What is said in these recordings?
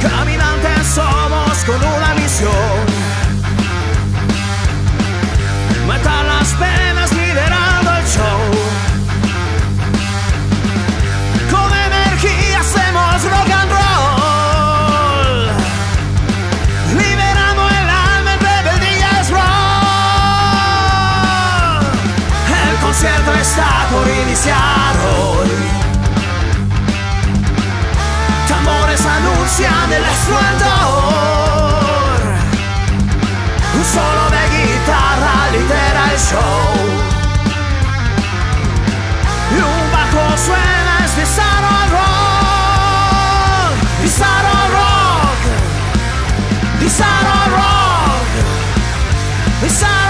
Caminantes somos con una sia nell'esplendor Un solo me chitarra lidera il show. E un baco suena e di al Rock. Di al Rock. Di al Rock. Di Saro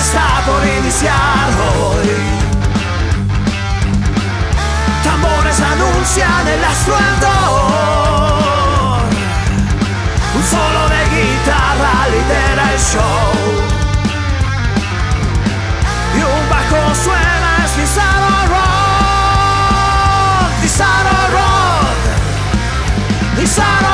está por iniciar hoy. Tambores anuncian el estruendor. Un solo de guitarra lidera el show. Y un bajo suena es Bizarro Rock. Bizarro Rock. Bizarro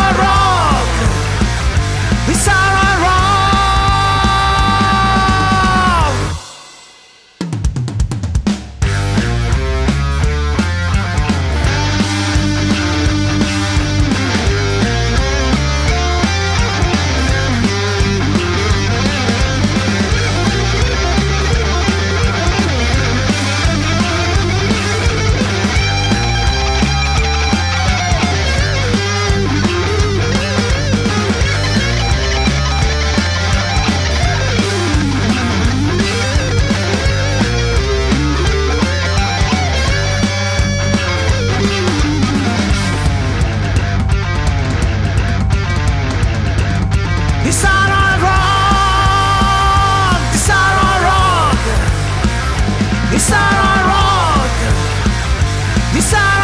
decide